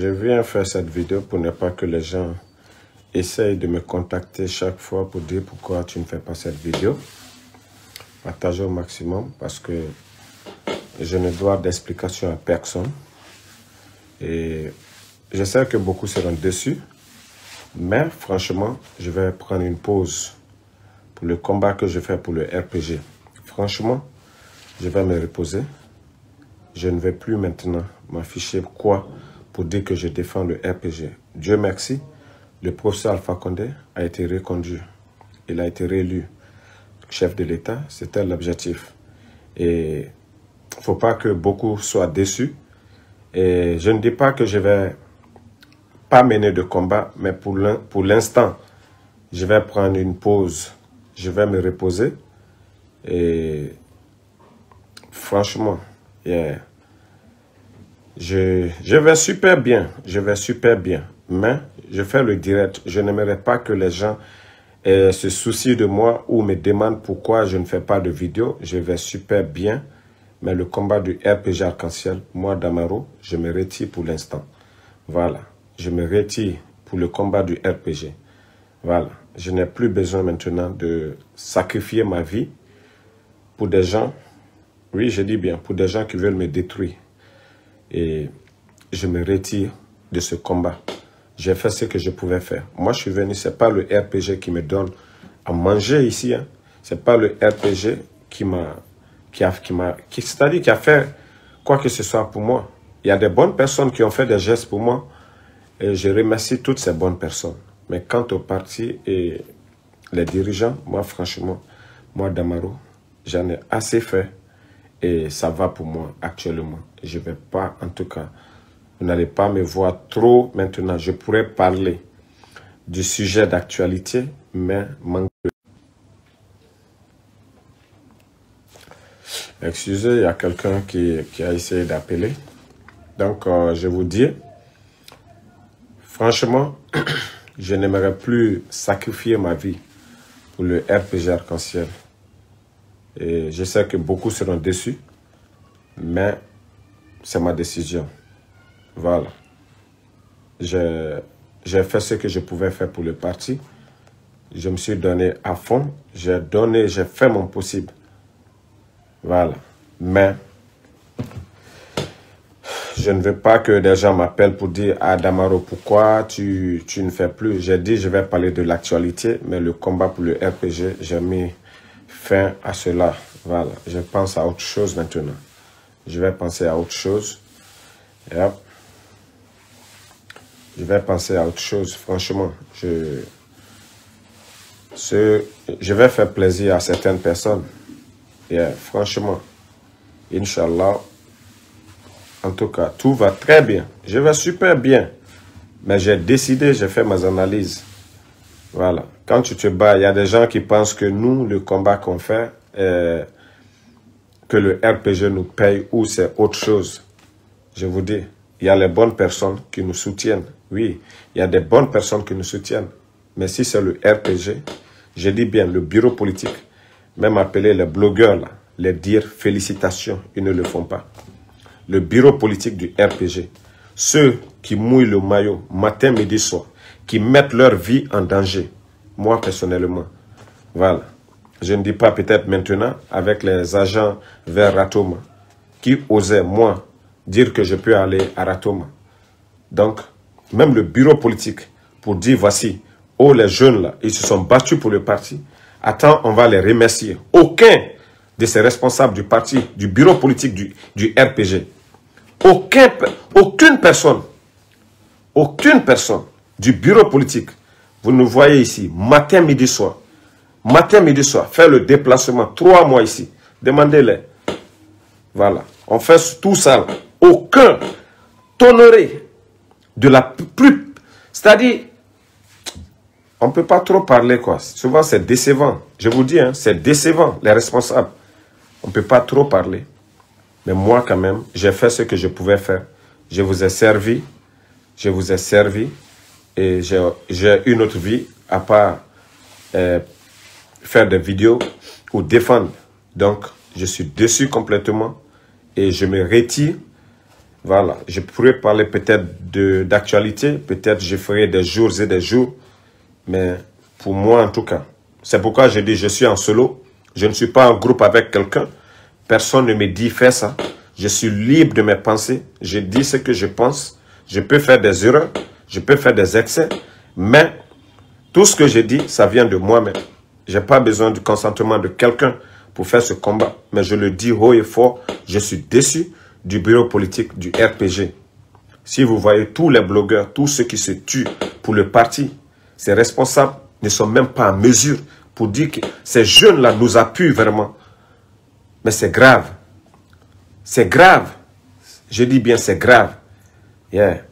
Je viens faire cette vidéo pour ne pas que les gens essayent de me contacter chaque fois pour dire pourquoi tu ne fais pas cette vidéo. Partagez au maximum parce que je ne dois d'explication à personne. Et je sais que beaucoup seront déçus, mais franchement, je vais prendre une pause pour le combat que je fais pour le RPG. Franchement, je vais me reposer. Je ne vais plus maintenant m'afficher quoi pour dire que je défends le RPG. Dieu merci, le professeur Alpha Condé a été reconduit. Il a été réélu chef de l'État. C'était l'objectif. Et il ne faut pas que beaucoup soient déçus. Et je ne dis pas que je vais pas mener de combat, mais pour l'instant, je vais prendre une pause. Je vais me reposer. Et franchement, yeah, je, vais super bien, je vais super bien. Mais je fais le direct. Je n'aimerais pas que les gens se soucient de moi ou me demandent pourquoi je ne fais pas de vidéo. Je vais super bien. Mais le combat du RPG Arc-en-Ciel, moi, Damaro, je me retire pour l'instant. Voilà. Je me retire pour le combat du RPG. Voilà. Je n'ai plus besoin maintenant de sacrifier ma vie pour des gens, oui, je dis bien, pour des gens qui veulent me détruire et je me retire de ce combat. J'ai fait ce que je pouvais faire. Moi, je suis venu, ce n'est pas le RPG qui me donne à manger ici. Hein. Ce n'est pas le RPG qui m'a... Qui a, qui m'a, qui, c'est-à-dire qui a fait quoi que ce soit pour moi. Il y a des bonnes personnes qui ont fait des gestes pour moi et je remercie toutes ces bonnes personnes. Mais quant au parti et les dirigeants, moi franchement, moi Damaro, j'en ai assez fait et ça va pour moi actuellement. Je ne vais pas, en tout cas, vous n'allez pas me voir trop maintenant. Je pourrais parler du sujet d'actualité, mais manque Excusez, il y a quelqu'un qui, qui, a essayé d'appeler. Donc, euh, je vous dis, franchement, je n'aimerais plus sacrifier ma vie pour le RPG Arc-en-Ciel. Et je sais que beaucoup seront déçus, mais c'est ma décision. Voilà. J'ai fait ce que je pouvais faire pour le parti. Je me suis donné à fond. J'ai donné, j'ai fait mon possible. Voilà. Mais je ne veux pas que des gens m'appellent pour dire « Ah, Damaro, pourquoi tu, tu ne fais plus ?» J'ai dit « Je vais parler de l'actualité, mais le combat pour le RPG, j'ai mis fin à cela. Voilà, je pense à autre chose maintenant. Je vais penser à autre chose. Je vais penser à autre chose, franchement. Je vais faire plaisir à certaines personnes. Yeah, franchement, Inch'Allah, en tout cas, tout va très bien. Je vais super bien. Mais j'ai décidé, j'ai fait mes analyses. Voilà. Quand tu te bats, il y a des gens qui pensent que nous, le combat qu'on fait, euh, que le RPG nous paye ou c'est autre chose. Je vous dis, il y a les bonnes personnes qui nous soutiennent. Oui, il y a des bonnes personnes qui nous soutiennent. Mais si c'est le RPG, je dis bien le bureau politique, même appeler les blogueurs, là, les dire félicitations, ils ne le font pas. Le bureau politique du RPG, ceux qui mouillent le maillot matin, midi, soir, qui mettent leur vie en danger, moi personnellement, voilà. Je ne dis pas peut-être maintenant avec les agents vers Ratoma qui osaient, moi, dire que je peux aller à Ratoma. Donc, même le bureau politique pour dire voici, oh les jeunes là, ils se sont battus pour le parti. Attends, on va les remercier. Aucun de ces responsables du parti, du bureau politique du, du RPG, aucun, aucune personne, aucune personne du bureau politique, vous nous voyez ici, matin, midi, soir, matin, midi, soir, faire le déplacement, trois mois ici. Demandez-les. Voilà. On fait tout ça. Aucun honoré de la plus... C'est-à-dire, on ne peut pas trop parler, quoi. Souvent, c'est décevant. Je vous dis, hein, c'est décevant, les responsables. On ne peut pas trop parler. Mais moi, quand même, j'ai fait ce que je pouvais faire. Je vous ai servi. Je vous ai servi. Et j'ai une autre vie à part euh, faire des vidéos ou défendre. Donc, je suis dessus complètement et je me retire. Voilà. Je pourrais parler peut-être d'actualité, peut-être je ferai des jours et des jours, mais pour moi en tout cas. C'est pourquoi je dis je suis en solo. Je ne suis pas en groupe avec quelqu'un. Personne ne me dit fais ça. Je suis libre de mes pensées. Je dis ce que je pense. Je peux faire des erreurs. Je peux faire des excès. Mais tout ce que je dis, ça vient de moi-même. Je n'ai pas besoin du consentement de quelqu'un pour faire ce combat. Mais je le dis haut et fort. Je suis déçu du bureau politique du RPG. Si vous voyez tous les blogueurs, tous ceux qui se tuent pour le parti, ces responsables ne sont même pas en mesure pour dire que ces jeunes-là nous appuient vraiment. Mais c'est grave. C'est grave. Je dis bien c'est grave. Yeah.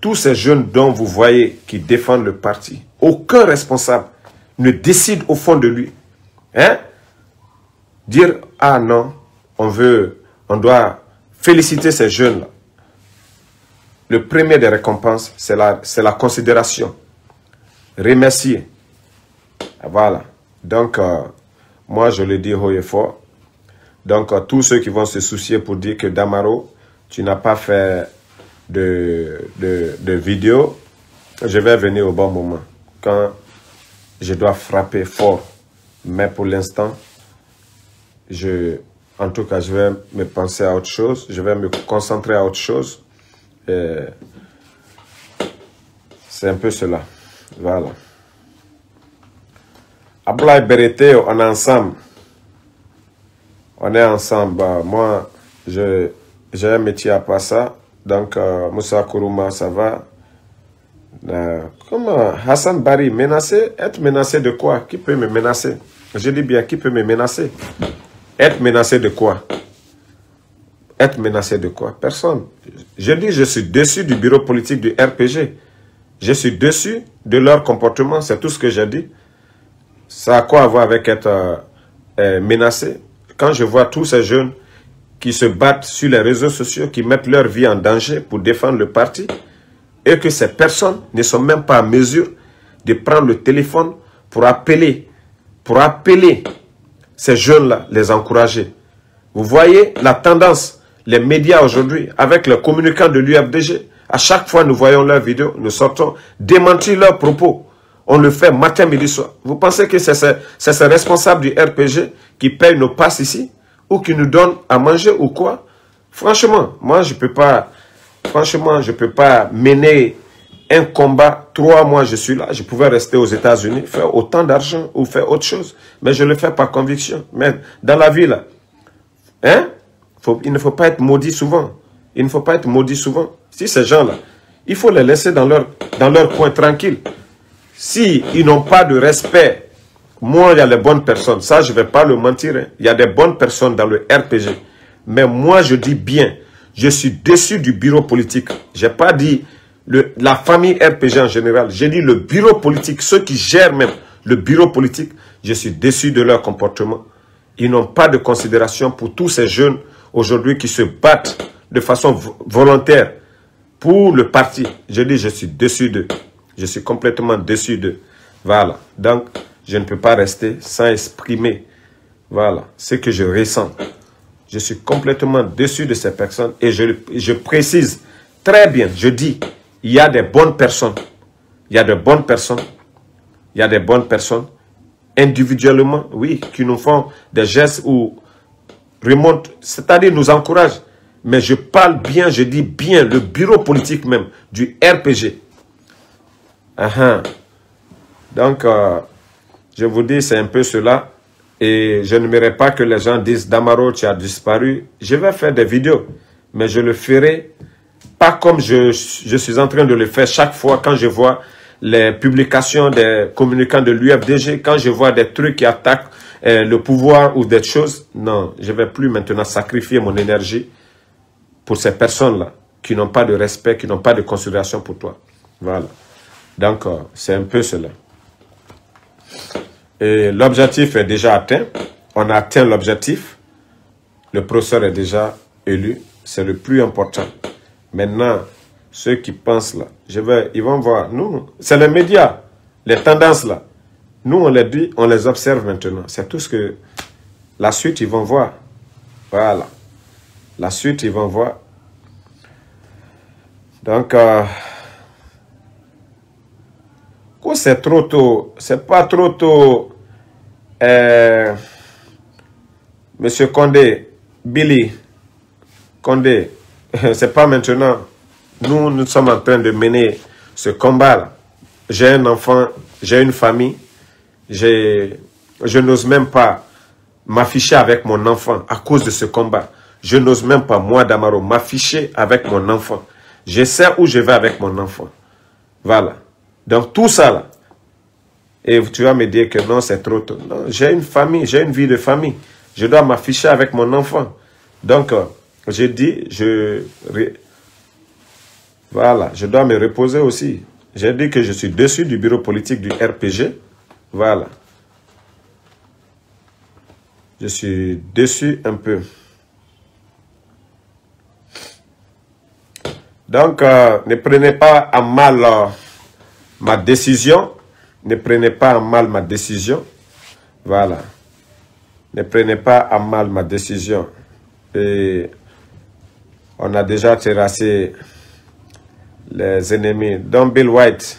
Tous ces jeunes dont vous voyez qui défendent le parti, aucun responsable ne décide au fond de lui. Hein? Dire, ah non, on veut, on doit féliciter ces jeunes-là. Le premier des récompenses, c'est la, la considération. Remercier. Voilà. Donc, euh, moi, je le dis haut et fort. Donc, euh, tous ceux qui vont se soucier pour dire que Damaro, tu n'as pas fait de, de, de vidéo, je vais venir au bon moment. Quand je dois frapper fort. Mais pour l'instant, je, en tout cas, je vais me penser à autre chose. Je vais me concentrer à autre chose. C'est un peu cela. Voilà. Ablaï Berete, on est ensemble. On est ensemble. Bah, moi, j'ai un métier à part ça. Donc, euh, Moussa Kourouma, ça va? Euh, comment Hassan Bari, menacé? Être menacé de quoi? Qui peut me menacer? Je dis bien, qui peut me menacer? Être menacé de quoi? Être menacé de quoi? Personne. Je dis, je suis déçu du bureau politique du RPG. Je suis déçu de leur comportement, c'est tout ce que j'ai dit. Ça a quoi à voir avec être euh, menacé? Quand je vois tous ces jeunes qui se battent sur les réseaux sociaux, qui mettent leur vie en danger pour défendre le parti, et que ces personnes ne sont même pas en mesure de prendre le téléphone pour appeler, pour appeler ces jeunes-là, les encourager. Vous voyez la tendance, les médias aujourd'hui, avec les communicants de l'UFDG, à chaque fois nous voyons leurs vidéos, nous sortons démentir leurs propos. On le fait matin, midi, soir. Vous pensez que c'est ces responsables du RPG qui payent nos passes ici? Ou qui nous donnent à manger ou quoi Franchement, moi je peux pas, franchement, je peux pas mener un combat, trois mois je suis là, je pouvais rester aux États-Unis, faire autant d'argent ou faire autre chose, mais je le fais par conviction. Mais dans la vie là, hein, il ne faut pas être maudit souvent. Il ne faut pas être maudit souvent. Si ces gens-là, il faut les laisser dans leur, dans leur coin tranquille. Si ils n'ont pas de respect, moi, il y a les bonnes personnes. Ça, je ne vais pas le mentir. Hein. Il y a des bonnes personnes dans le RPG. Mais moi, je dis bien, je suis déçu du bureau politique. Je n'ai pas dit la famille RPG en général, j'ai dit le bureau politique, ceux qui gèrent même le bureau politique, je suis déçu de leur comportement. Ils n'ont pas de considération pour tous ces jeunes aujourd'hui qui se battent de façon volontaire pour le parti. Je dis, je suis déçu d'eux. Je suis complètement déçu d'eux. Voilà. Donc, je ne peux pas rester sans exprimer, voilà, ce que je ressens. Je suis complètement déçu de ces personnes et je, je précise très bien, je dis, il y a des bonnes personnes. Il y a des bonnes personnes. Il y a des bonnes personnes. Individuellement, oui, qui nous font des gestes ou remontent, c'est-à-dire nous encouragent. Mais je parle bien, je dis bien, le bureau politique même, du RPG. Uh Donc, euh, je vous dis, c'est un peu cela. Et je n'aimerais pas que les gens disent, Damaro, tu as disparu. Je vais faire des vidéos, mais je le ferai pas comme je, suis en train de le faire chaque fois quand je vois les publications des communicants de l'UFDG, quand je vois des trucs qui attaquent euh, le pouvoir ou des choses. Non, je ne vais plus maintenant sacrifier mon énergie pour ces personnes-là qui n'ont pas de respect, qui n'ont pas de considération pour toi. Voilà. Donc, c'est un peu cela. Et l'objectif est déjà atteint. On a atteint l'objectif. Le professeur est déjà élu. C'est le plus important. Maintenant, ceux qui pensent là, je vais, ils vont voir. Nous, c'est les médias, les tendances là. Nous, on les dit, on les observe maintenant. C'est tout ce que la suite, ils vont voir. Voilà. La suite, ils vont voir. Donc, euh, c'est trop tôt? C'est pas trop tôt. Euh, Monsieur Condé, Billy, Condé, c'est pas maintenant. Nous, nous sommes en train de mener ce combat-là. J'ai un enfant, j'ai une famille, je n'ose même pas m'afficher avec mon enfant à cause de ce combat. Je n'ose même pas, moi, Damaro, m'afficher avec mon enfant. Je sais où je vais avec mon enfant. Voilà. Donc, tout ça, là. Et tu vas me dire que non, c'est trop tôt. Non, j'ai une famille, j'ai une vie de famille. Je dois m'afficher avec mon enfant. Donc, euh, je dis, je... Voilà, je dois me reposer aussi. J'ai dit que je suis dessus du bureau politique du RPG. Voilà. Je suis déçu un peu. Donc, euh, ne prenez pas à mal euh, ma décision. Ne prenez pas à mal ma décision. Voilà. Ne prenez pas à mal ma décision. Et on a déjà terrassé les ennemis. Don Bill White.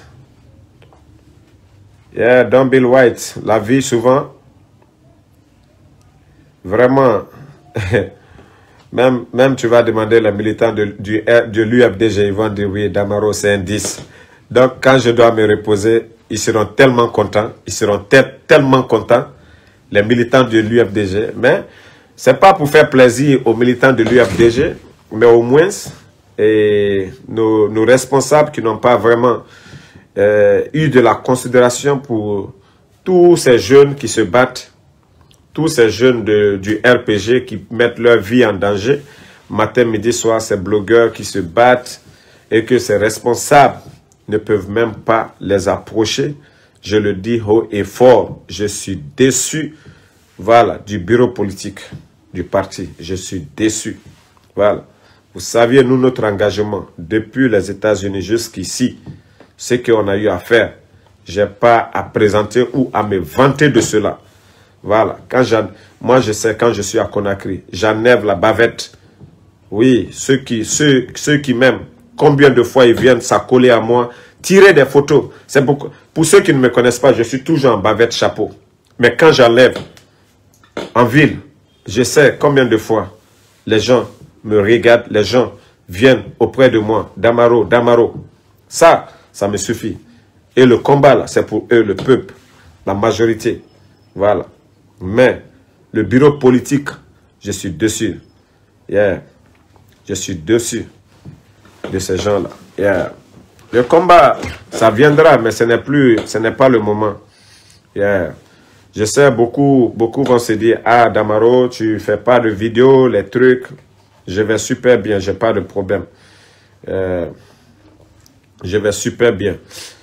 Yeah, Don Bill White. La vie, souvent, Vraiment, même, même tu vas demander les militants de, de l'UFDG, ils vont dire oui, Damaro, c'est un 10. Donc, quand je dois me reposer, ils seront tellement contents, ils seront tellement contents, les militants de l'UFDG. Mais c'est pas pour faire plaisir aux militants de l'UFDG, mais au moins, et nos, responsables qui n'ont pas vraiment euh, eu de la considération pour tous ces jeunes qui se battent tous ces jeunes du RPG qui mettent leur vie en danger, matin, midi, soir, ces blogueurs qui se battent et que ces responsables ne peuvent même pas les approcher. Je le dis haut et fort, je suis déçu, voilà, du bureau politique du parti. Je suis déçu. Voilà. Vous saviez, nous, notre engagement, depuis les États-Unis jusqu'ici, ce qu'on a eu à faire, je n'ai pas à présenter ou à me vanter de cela. Voilà. Quand moi, je sais, quand je suis à Conakry, j'enlève la bavette. Oui, ceux qui, ceux, ceux qui m'aiment, combien de fois ils viennent s'accoler à moi, tirer des photos. C'est. Pour ceux qui ne me connaissent pas, je suis toujours en bavette chapeau. Mais quand j'enlève en ville, je sais combien de fois les gens me regardent, les gens viennent auprès de moi. Damaro, Damaro. Ça, ça me suffit. Et le combat, là, c'est pour eux, le peuple, la majorité. Voilà. Mais le bureau politique, je suis dessus. Yeah. Je suis dessus de ces gens-là. Yeah. Le combat, ça viendra, mais ce n'est plus, ce n'est pas le moment. Yeah. Je sais, beaucoup, beaucoup vont se dire, ah, Damaro, tu fais pas de vidéos, les trucs. Je vais super bien, j'ai pas de problème. Euh, je vais super bien.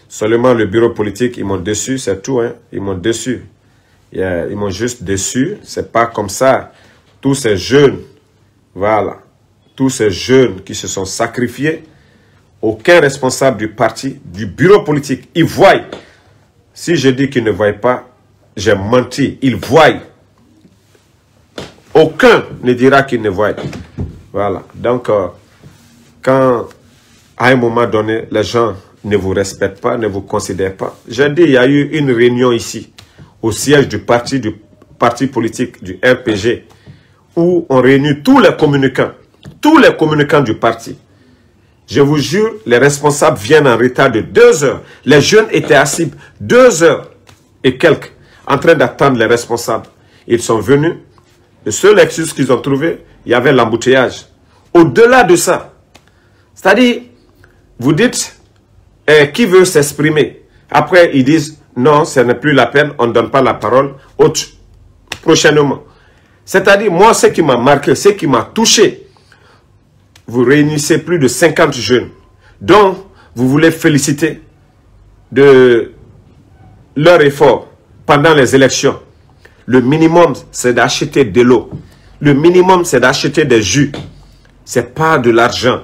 Seulement le bureau politique, ils m'ont dessus, c'est tout. Hein? Ils m'ont dessus ils m'ont juste déçu. C'est pas comme ça. Tous ces jeunes, voilà, tous ces jeunes qui se sont sacrifiés, aucun responsable du parti, du bureau politique, ils voient. Si je dis qu'ils ne voient pas, j'ai menti. Ils voient. Aucun ne dira qu'il ne voit. Voilà. Donc, euh, quand à un moment donné, les gens ne vous respectent pas, ne vous considèrent pas. J'ai dit, il y a eu une réunion ici au siège du parti, du parti politique du RPG, où on réunit tous les communicants, tous les communicants du parti. Je vous jure, les responsables viennent en retard de deux heures. Les jeunes étaient assis deux heures et quelques en train d'attendre les responsables. Ils sont venus. Le seul excuse qu'ils ont trouvé, il y avait l'embouteillage. Au-delà de ça, c'est-à-dire, vous dites, eh, qui veut s'exprimer? Après, ils disent, non, ce n'est plus la peine, on ne donne pas la parole autre, prochainement. C'est-à-dire, moi, ce qui m'a marqué, ce qui m'a touché, vous réunissez plus de 50 jeunes, dont vous voulez féliciter de leur effort pendant les élections. Le minimum, c'est d'acheter de l'eau. Le minimum, c'est d'acheter des jus. C'est pas de l'argent.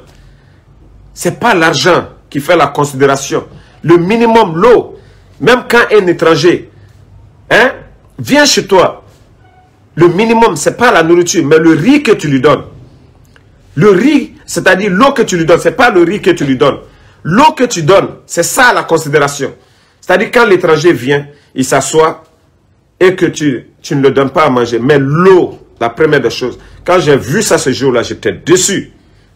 C'est pas l'argent qui fait la considération. Le minimum, l'eau, même quand un étranger hein, vient chez toi, le minimum, ce n'est pas la nourriture, mais le riz que tu lui donnes. Le riz, c'est-à-dire l'eau que tu lui donnes, c'est pas le riz que tu lui donnes. L'eau que tu donnes, c'est ça la considération. C'est-à-dire quand l'étranger vient, il s'assoit et que tu, tu ne le donnes pas à manger. Mais l'eau, la première des choses, quand j'ai vu ça ce jour-là, j'étais déçu.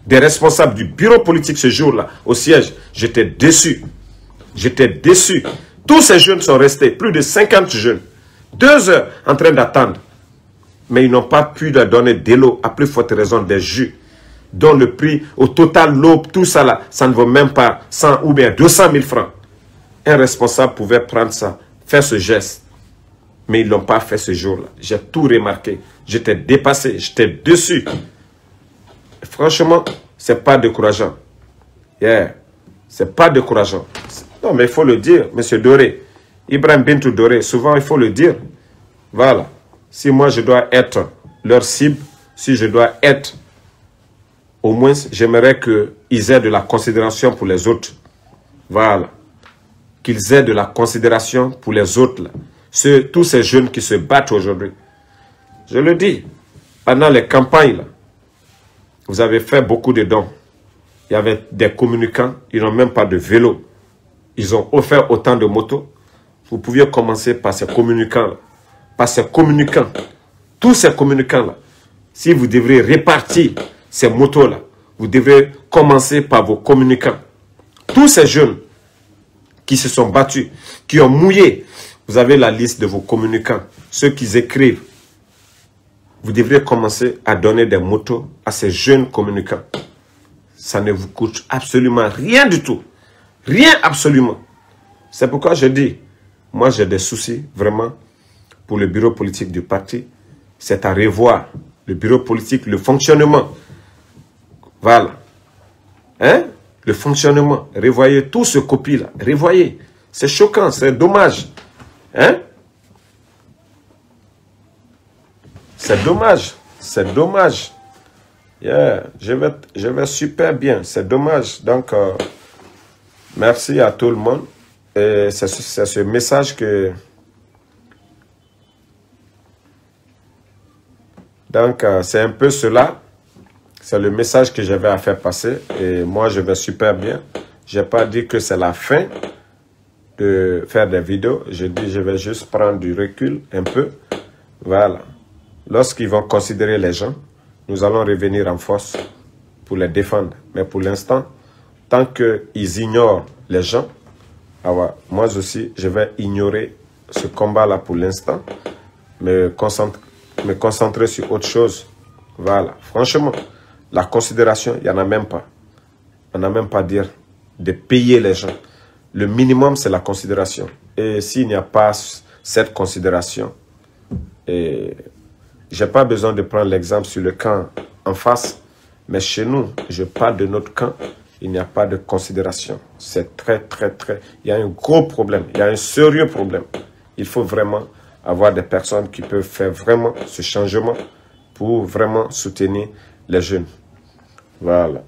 Des responsables du bureau politique ce jour-là, au siège, j'étais déçu. J'étais déçu. Tous ces jeunes sont restés, plus de 50 jeunes, deux heures en train d'attendre. Mais ils n'ont pas pu leur donner de l'eau, à plus forte raison des jus, dont le prix, au total, l'eau, tout ça là, ça ne vaut même pas 100 ou bien 200 000 francs. Un responsable pouvait prendre ça, faire ce geste. Mais ils ne l'ont pas fait ce jour-là. J'ai tout remarqué. J'étais dépassé, j'étais dessus. Franchement, c'est pas décourageant. Yeah. C'est pas décourageant. Non, mais il faut le dire, Monsieur Doré. Ibrahim Bintou Doré, souvent il faut le dire. Voilà. Si moi je dois être leur cible, si je dois être, au moins j'aimerais qu'ils aient de la considération pour les autres. Voilà. Qu'ils aient de la considération pour les autres. Tous ces jeunes qui se battent aujourd'hui. Je le dis, pendant les campagnes, vous avez fait beaucoup de dons. Il y avait des communicants, ils n'ont même pas de vélo. Ils ont offert autant de motos. Vous pouviez commencer par ces communicants, par ces communicants, tous ces communicants-là. Si vous devrez répartir ces motos-là, vous devrez commencer par vos communicants. Tous ces jeunes qui se sont battus, qui ont mouillé, vous avez la liste de vos communicants, ceux qui écrivent, vous devrez commencer à donner des motos à ces jeunes communicants. Ça ne vous coûte absolument rien du tout. Rien absolument. C'est pourquoi je dis, moi j'ai des soucis vraiment pour le bureau politique du parti. C'est à revoir le bureau politique, le fonctionnement. Voilà. Hein? Le fonctionnement. Revoyez tout ce copie-là. Revoyez. C'est choquant, c'est dommage. Hein? C'est dommage. C'est dommage. Yeah, je, vais, super bien. C'est dommage. Donc, euh, merci à tout le monde. C'est ce message que... Donc, euh, c'est un peu cela. C'est le message que j'avais à faire passer. Et moi, je vais super bien. Je n'ai pas dit que c'est la fin de faire des vidéos. Je dis je vais juste prendre du recul un peu. Voilà. Lorsqu'ils vont considérer les gens, nous allons revenir en force pour les défendre. Mais pour l'instant, tant qu'ils ignorent les gens, ah moi aussi, je vais ignorer ce combat-là pour l'instant, me me concentrer sur autre chose. Voilà. Franchement, la considération, il n'y en a même pas. On n'a même pas à dire de payer les gens. Le minimum, c'est la considération. Et s'il n'y a pas cette considération, et je n'ai pas besoin de prendre l'exemple sur le camp en face, mais chez nous, je parle de notre camp, il n'y a pas de considération. C'est très, très, très... Il y a un gros problème, il y a un sérieux problème. Il faut vraiment avoir des personnes qui peuvent faire vraiment ce changement pour vraiment soutenir les jeunes. Voilà.